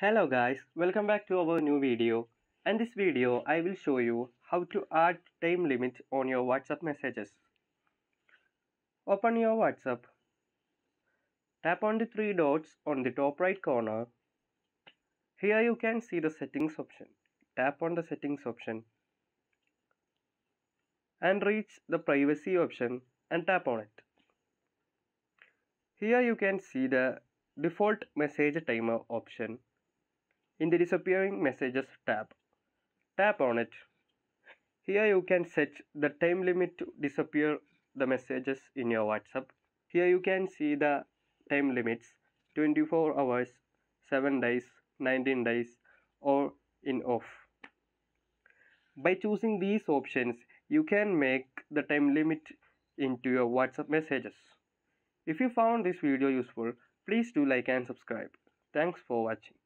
Hello guys, welcome back to our new video. In this video, I will show you how to add time limit on your WhatsApp messages. Open your WhatsApp. Tap on the three dots on the top right corner. Here you can see the settings option. Tap on the settings option and reach the privacy option and tap on it. Here you can see the default message timer option in the disappearing messages tab. Tap on it. Here you can set the time limit to disappear the messages in your WhatsApp. Here you can see the time limits 24 hours, 7 days, 19 days or in off. By choosing these options, you can make the time limit into your WhatsApp messages. If you found this video useful, please do like and subscribe. Thanks for watching.